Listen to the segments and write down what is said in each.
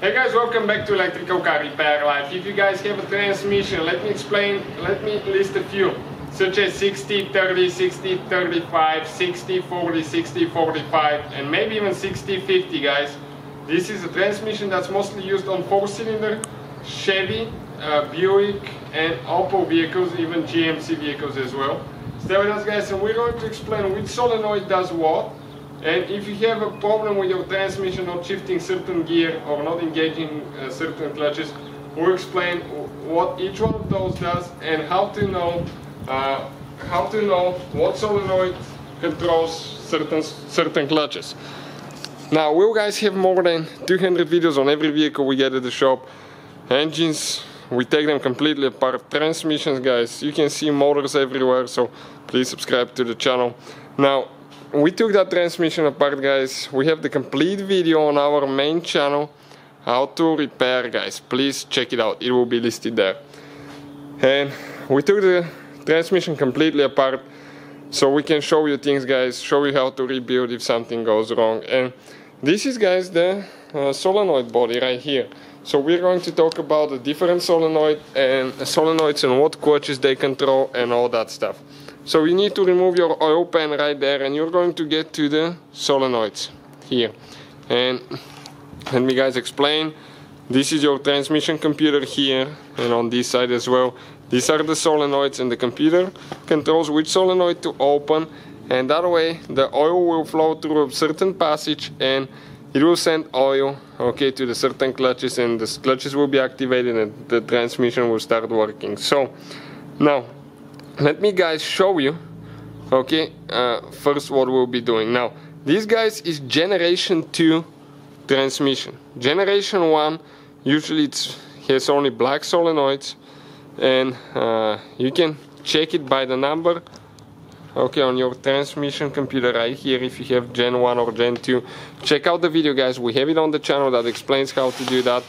Hey guys, welcome back to Electrical Car Repair LIVE. If you guys have a transmission, let me explain, let me list a few, such as 60, 30, 60, 35, 60, 40, 60, 45, and maybe even 60, 50 guys. This is a transmission that's mostly used on four-cylinder, Chevy, uh, Buick, and Opel vehicles, even GMC vehicles as well. Stay with us guys, and we're going to explain which solenoid does what, and if you have a problem with your transmission not shifting certain gear or not engaging uh, certain clutches, we'll explain what each one of those does and how to know uh, how to know what solenoid controls certain certain clutches. Now, we guys have more than 200 videos on every vehicle we get at the shop. Engines, we take them completely apart. Transmissions, guys, you can see motors everywhere, so please subscribe to the channel. Now, we took that transmission apart guys. We have the complete video on our main channel how to repair guys. Please check it out. It will be listed there. And we took the transmission completely apart so we can show you things guys. Show you how to rebuild if something goes wrong. And this is guys the uh, solenoid body right here so we're going to talk about the different solenoid and uh, solenoids and what clutches they control and all that stuff so you need to remove your oil pan right there and you're going to get to the solenoids here. And let me guys explain. This is your transmission computer here and on this side as well. These are the solenoids and the computer controls which solenoid to open and that way the oil will flow through a certain passage and it will send oil okay to the certain clutches and the clutches will be activated and the transmission will start working. So now let me guys show you okay uh, first what we'll be doing. Now this guys is generation 2 transmission. Generation 1 usually it has only black solenoids and uh, you can check it by the number okay on your transmission computer right here if you have gen 1 or gen 2 check out the video guys. We have it on the channel that explains how to do that.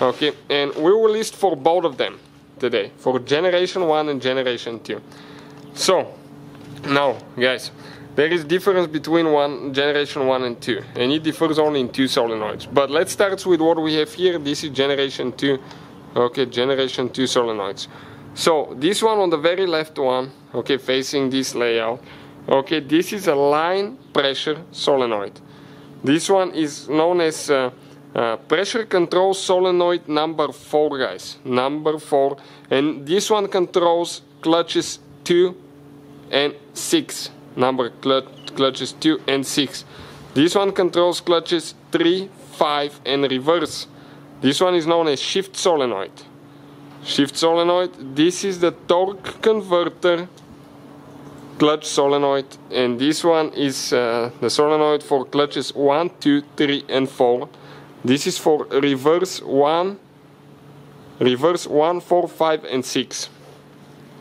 Okay and we will list for both of them today for generation 1 and generation 2 so now guys there is difference between one generation 1 and 2 and it differs only in two solenoids. But let's start with what we have here. This is generation 2 okay generation 2 solenoids so this one on the very left one okay facing this layout okay this is a line pressure solenoid. This one is known as uh, uh, pressure control solenoid number 4 guys number 4 and this one controls clutches 2 and 6 number clutch, clutches 2 and 6 this one controls clutches 3 5 and reverse. This one is known as shift solenoid shift solenoid this is the torque converter clutch solenoid and this one is uh, the solenoid for clutches 1 2 3 and 4 this is for reverse 1, reverse 1, 4, 5 and 6.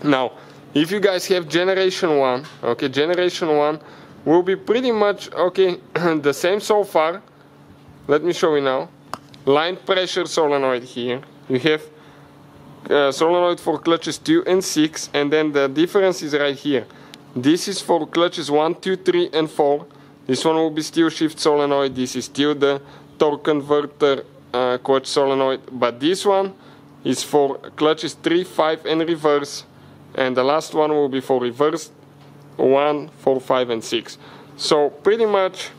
Now, if you guys have generation 1, okay, generation 1 will be pretty much, okay, the same so far. Let me show you now. Line pressure solenoid here. You have uh, solenoid for clutches 2 and 6 and then the difference is right here. This is for clutches 1, 2, 3 and 4. This one will be still shift solenoid. This is still the torque converter uh, clutch solenoid but this one is for clutches 3 5 and reverse and the last one will be for reverse 1 4 5 and 6 so pretty much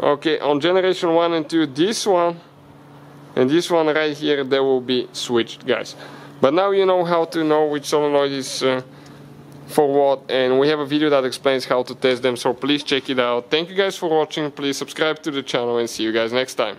okay on generation 1 and 2 this one and this one right here they will be switched guys but now you know how to know which solenoid is uh, for what and we have a video that explains how to test them so please check it out. Thank you guys for watching. Please subscribe to the channel and see you guys next time